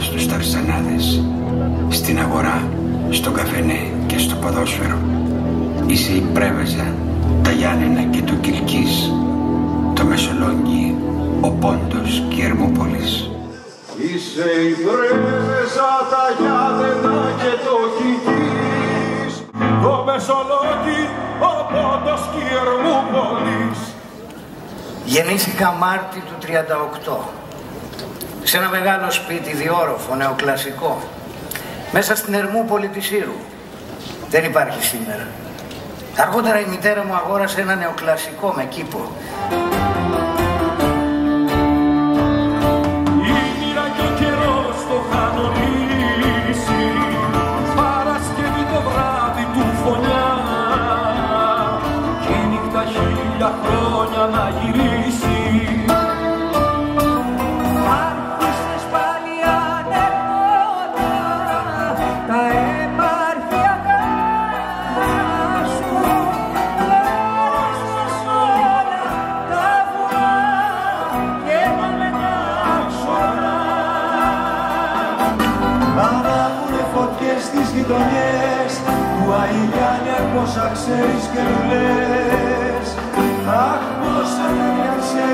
Στους στους ταρσανάδες, στην αγορά, στο καφενέ και στο ποδόσφαιρο. Είσαι η Πρέβεζα, τα Γιάννενα και το Κιλκής, το Μεσολόγγι, ο Πόντος και η Ερμούπολης. Είσαι η Πρέβεζα, τα Γιάννενα και το Κιλκής, το Μεσολόγγι, ο Πόντος και η Ερμούπολης. Γεννήθηκα Μάρτι του 38 σε ένα μεγάλο σπίτι διόροφο, νεοκλασικό μέσα στην Ερμούπολη της Ήρου. Δεν υπάρχει σήμερα. Αργότερα η μητέρα μου αγόρασε ένα νεοκλασικό με κήπο. Η μοίρα και ο καιρός το κανονίσει Παρασκευή το βράδυ του φωνιά Κι η νύχτα χίλια χρόνια να γυρίσει φωτιές στις γειτονιές του Αηλιάνια πόσα ξέρεις και μου λες. Αχ πόσα παιδιά